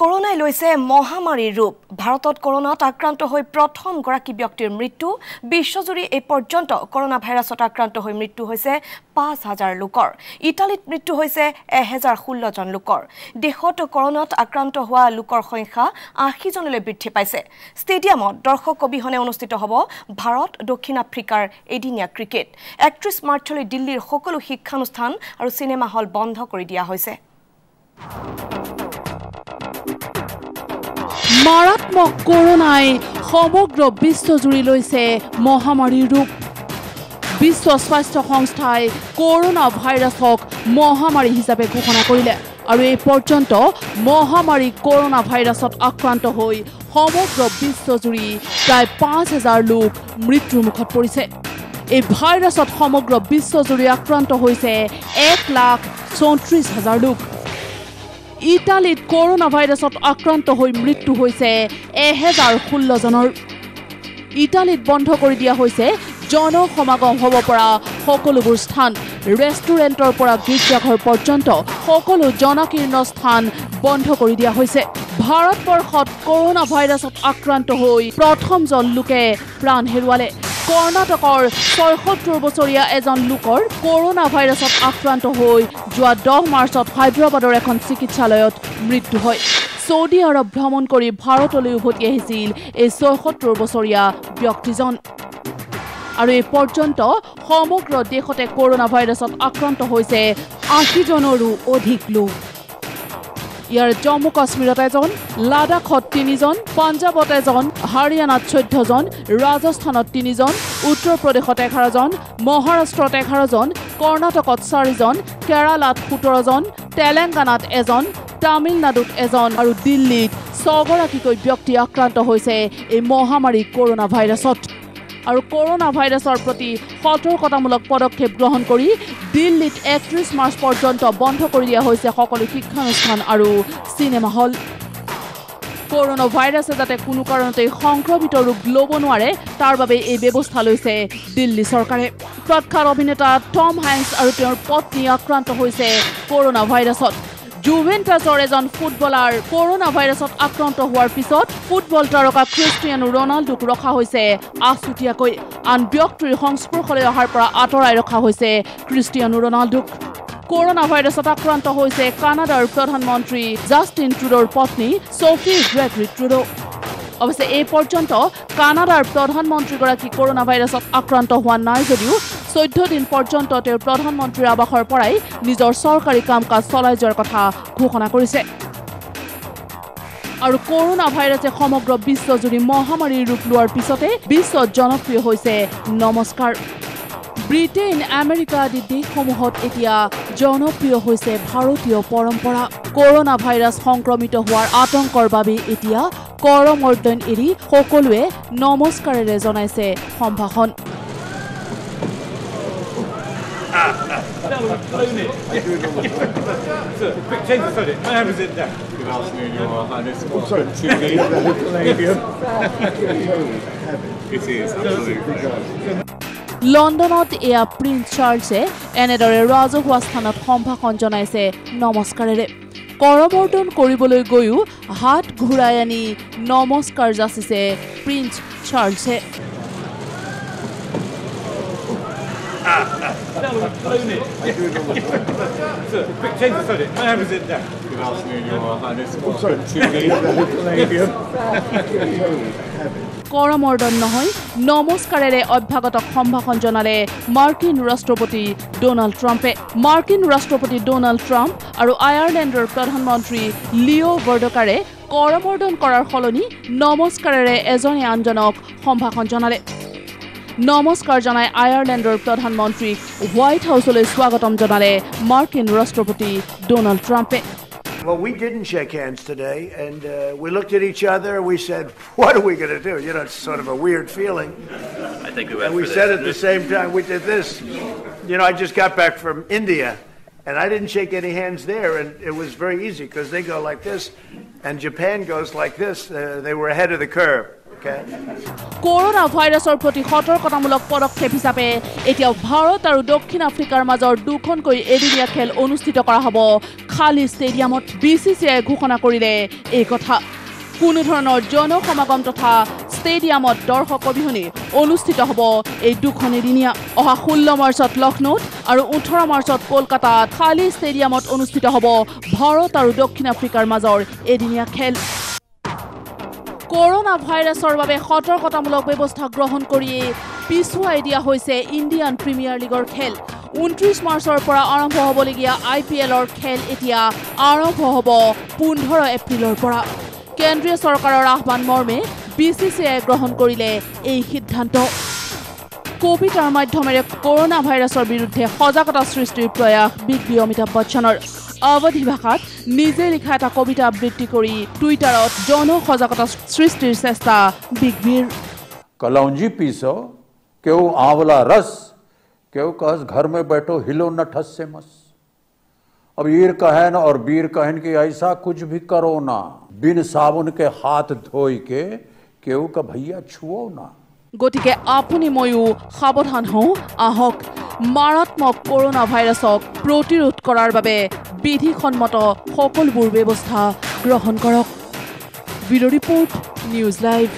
কৰোণাই লৈছে মহামাৰীৰ ৰূপ। ভাৰতত কৰোণাত আক্ৰান্ত হৈ প্ৰথমগৰাকী ব্যক্তিৰ মৃত্যু। বিশ্বজুৰি এই পৰ্যন্ত কৰোণা ভাইৰাছত আক্ৰান্ত হৈ মৃত্যু হৈছে পাঁচ হাজাৰ লোকৰ। ইটালীত মৃত্যু হৈছে এহেজাৰ ষোল্লজন লোকৰ। দেশত কৰোণাত আক্ৰান্ত হোৱা লোকৰ সংখ্যা আশীজনলৈ বৃদ্ধি পাইছে। ষ্টেডিয়ামত দৰ্শক অবিহনে অনুষ্ঠিত হ'ব ভাৰত দক্ষিণ আফ্ৰিকাৰ এদিনীয়া ক্ৰিকেট। একত্ৰিছ মাৰ্চলৈ দিল্লীৰ সকলো শিক্ষানুষ্ঠান আৰু চিনেমা হল বন্ধ কৰি দিয়া হৈছে। মাৰাত্মক কৰোণাই সমগ্ৰ বিশ্বজুৰি লৈছে মহামাৰীৰ ৰূপ। বিশ্ব স্বাস্থ্য সংস্থাই কৰোণা ভাইৰাছক মহামাৰী হিচাপে ঘোষণা কৰিলে আৰু এই পৰ্যন্ত মহামাৰী কৰোণা ভাইৰাছত আক্ৰান্ত হৈ সমগ্ৰ বিশ্বজুৰি প্ৰায় পাঁচ হাজাৰ লোক মৃত্যুৰ মুখত পৰিছে। এই ভাইৰাছত সমগ্ৰ বিশ্বজুৰি আক্ৰান্ত হৈছে এক লাখ চৌত্ৰিছ হাজাৰ লোক। ইটালীত কৰোণা ভাইৰাছত আক্ৰান্ত হৈ মৃত্যু হৈছে এহেজাৰ ষোল্লজনৰ ইটালীত বন্ধ কৰি দিয়া হৈছে জনসমাগম হ'ব পৰা সকলোবোৰ স্থান। ৰেষ্টুৰেণ্টৰ পৰা গীৰ্জাঘৰ পৰ্যন্ত সকলো জনাকীৰ্ণ স্থান বন্ধ কৰি দিয়া হৈছে। ভাৰতবৰ্ষত কৰোণা ভাইৰাছত আক্ৰান্ত হৈ প্ৰথমজন লোকে প্ৰাণ হেৰুৱালে। কৰ্ণাটকৰ ছয়সত্তৰ বছৰীয়া এজন লোকৰ কৰোণা ভাইৰাছত আক্ৰান্ত হৈ যোৱা দহ মাৰ্চত হায়দৰাবাদৰ এখন চিকিৎসালয়ত মৃত্যু হয়। ছৌদি আৰৱ ভ্ৰমণ কৰি ভাৰতলৈ উভতি আহিছিল এই ছয়সত্তৰ বছৰীয়া ব্যক্তিজন। আৰু এই পৰ্যন্ত সমগ্ৰ দেশতে কৰোণা ভাইৰাছত আক্ৰান্ত হৈছে আশীজনৰো অধিক লোক। ইয়াৰ জম্মু কাশ্মীৰত এজন লাডাখত তিনিজন পাঞ্জাৱত এজন হাৰিয়ানাত চৈধ্যজন ৰাজস্থানত তিনিজন উত্তৰ প্ৰদেশত এঘাৰজন মহাৰাষ্ট্ৰত এঘাৰজন কৰ্ণাটকত চাৰিজন কেৰালাত সোতৰজন তেলেংগানাত এজন তামিলনাডুত এজন আৰু দিল্লীত ছগৰাকীকৈ ব্যক্তি আক্ৰান্ত হৈছে এই মহামাৰী কৰোণা ভাইৰাছত। আৰু কৰোণা ভাইৰাছৰ প্ৰতি সতৰ্কতামূলক পদক্ষেপ গ্ৰহণ কৰি দিল্লীত একত্ৰিছ মাৰ্চ পৰ্যন্ত বন্ধ কৰি দিয়া হৈছে সকলো শিক্ষানুষ্ঠান আৰু চিনেমা হল। কৰোণা ভাইৰাছে যাতে কোনো কাৰণতে সংক্ৰমিত ৰূপ ল'ব নোৱাৰে তাৰ বাবে এই ব্যৱস্থা লৈছে দিল্লী চৰকাৰে। প্ৰখ্যাত অভিনেতা টম হেংছ আৰু তেওঁৰ পত্নী আক্ৰান্ত হৈছে কৰোণা ভাইৰাছত। জুভেণ্টাছৰ এজন ফুটবলাৰ কৰোণা ভাইৰাছত আক্ৰান্ত হোৱাৰ পিছত ফুটবল তাৰকা খ্ৰীষ্টিয়ানো ৰনাল্ডোক ৰখা হৈছে। আছুতীয়াকৈ আন ব্যক্তিৰ সংস্পৰ্শলৈ অহাৰ পৰা আঁতৰাই ৰখা হৈছে খ্ৰীষ্টিয়ানো ৰনাল্ডোক। কৰোণা ভাইৰাছত আক্ৰান্ত হৈছে কানাডাৰ প্ৰধানমন্ত্ৰী জাষ্টিন ট্ৰুডোৰ পত্নী ছফি গ্ৰেগৰী ট্ৰুডো। অৱশ্যে এই পৰ্যন্ত কানাডাৰ প্ৰধানমন্ত্ৰীগৰাকী কৰোণা ভাইৰাছত আক্ৰান্ত হোৱা নাই যদিও চৈধ্য দিন পৰ্যন্ত তেওঁৰ প্ৰধানমন্ত্ৰীৰ আৱাসৰ পৰাই নিজৰ চৰকাৰী কাম কাজ চলাই যোৱাৰ কথা ঘোষণা কৰিছে। আৰু কৰোণা ভাইৰাছে সমগ্ৰ বিশ্বজুৰি মহামাৰীৰ ৰূপ লোৱাৰ পিছতে বিশ্বত জনপ্ৰিয় হৈছে নমস্কাৰ। ব্ৰিটেইন আমেৰিকা আদি দেশসমূহত এতিয়া জনপ্ৰিয় হৈছে ভাৰতীয় পৰম্পৰা। কৰোণা ভাইৰাছ সংক্ৰমিত হোৱাৰ আতংকৰ বাবে এতিয়া কৰমৰ্দন এৰি সকলোৱে নমস্কাৰেৰে জনাইছে সম্ভাষণ। Quick, change the subject. My hand was in down. Good afternoon, Your Highness. Welcome to the Palladium. It is, absolutely. লণ্ডনত এয়া প্ৰিন্স চাৰ্লছে এনেদৰে ৰাজহুৱা স্থানত সম্ভাষণ জনাইছে নমস্কাৰেৰে কৰমৰ্দন কৰিবলৈ গৈও হাত ঘূৰাই আনি নমস্কাৰ যাচিছে প্ৰিন্স চাৰ্লছে কৰমৰ্দন নহয় নমস্কাৰেৰে অভ্যাগতক সম্ভাষণ জনালে মাৰ্কিন ৰাষ্ট্ৰপতি ডনাল্ড ট্ৰাম্পে। মাৰ্কিন ৰাষ্ট্ৰপতি ডনাল্ড ট্ৰাম্প আৰু আয়াৰলেণ্ডৰ প্ৰধানমন্ত্ৰী লিঅ' বৰ্ডকাৰে কৰমৰ্দন কৰাৰ সলনি নমস্কাৰেৰে এজনে আনজনক সম্ভাষণ জনালে। নমস্কাৰ জনাই আয়াৰলেণ্ডৰ প্ৰধানমন্ত্ৰীক হোৱাইট হাউচলৈ স্বাগতম জনালে মাৰ্কিন ৰাষ্ট্ৰপতি ডনাল্ড ট্ৰাম্পে Well, we didn't shake hands today, and uh, we looked at each other and we said, What are we going to do? You know, it's sort of a weird feeling. I think we went And we for said this. at the same time, we did this. You know, I just got back from India, and I didn't shake any hands there, and it was very easy because they go like this, and Japan goes like this. Uh, they were ahead of the curve. Corona ভাইৰাছৰ প্ৰতি সতৰ্কতামূলক পদক্ষেপ হিচাপে এতিয়া ভাৰত আৰু দক্ষিণ আফ্ৰিকাৰ মাজৰ দুখনকৈ এদিনীয়া খেল অনুষ্ঠিত কৰা হ'ব। খালী ষ্টেডিয়ামত বি চি চি আই ঘোষণা কৰিলে এই কথা। কোনো ধৰণৰ জনসমাগম তথা ষ্টেডিয়ামত দৰ্শক অবিহনে অনুষ্ঠিত হ'ব এই দুখন এদিনীয়া। অহা ষোল্ল মাৰ্চত লক্ষ্ণৌত আৰু ওঠৰ মাৰ্চত কলকাতাত খালী ষ্টেডিয়ামত অনুষ্ঠিত হ'ব ভাৰত আৰু দক্ষিণ আফ্ৰিকাৰ মাজৰ এদিনীয়া খেল। কৰোণা ভাইৰাছৰ বাবে সতৰ্কতামূলক ব্যৱস্থা গ্ৰহণ কৰিয়েই পিছুৱাই দিয়া হৈছে ইণ্ডিয়ান প্ৰিমিয়াৰ লীগৰ খেল। ঊনত্ৰিছ মাৰ্চৰ পৰা আৰম্ভ হ'বলগীয়া আই পি এলৰ খেল এতিয়া আৰম্ভ হ'ব পোন্ধৰ এপ্ৰিলৰ পৰা। কেন্দ্ৰীয় চৰকাৰৰ আহ্বান মৰ্মে বি চি চি আই গ্ৰহণ কৰিলে এই সিদ্ধান্ত। কবিতাৰ মাধ্যমেৰে কৰোণা ভাইৰাছৰ বিৰুদ্ধে সজাগতা সৃষ্টিৰ প্ৰয়াস বিগ বি অমিতাভ বচ্চনৰ। অৱধি ভাষাত নিজে লিখা এটা কবিতা আবৃত্তি কৰি টুইটাৰত জনসজাগতা সৃষ্টিৰ চেষ্টা বিগ বিৰ कलौंजी पीसो क्यों आंवला रस क्यों कहस घर में बैठो हिलो न ठस से मस अब ईर कहन और बीर कहन कि ऐसा कुछ भी करो ना बिन साबुन के हाथ धोई के केहू का भैया छुओ ना গতিকে আপুনি ময়ো সাৱধান হওঁ আহক মাৰাত্মক কৰোণা ভাইৰাছক প্ৰতিৰোধ কৰাৰ বাবে বিধিসন্মত সকলোবোৰ ব্যৱস্থা গ্ৰহণ কৰক। Bureau report news live.